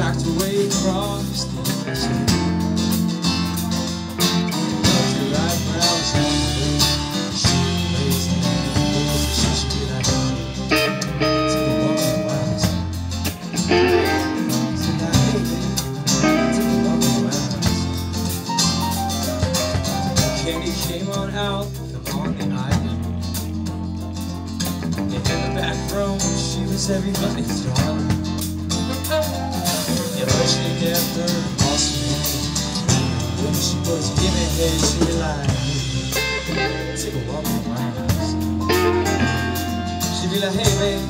tracked her way across the. Candy came on out on the island. In the back room, she was everybody's darling. Yeah, but she kept her man. When she was giving head, she like, take a walk on my house. She be like, hey, babe,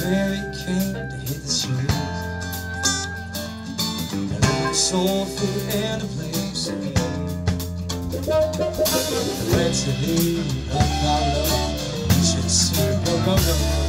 Fairy came to hit the. And there was soul food and a place to eat. Let's leave a love. Should see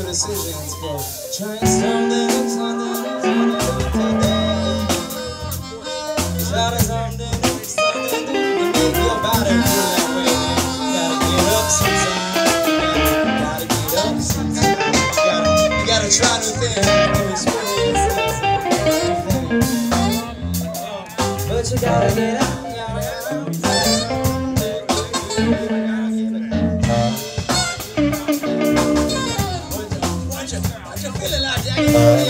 Your decisions for trying something, out.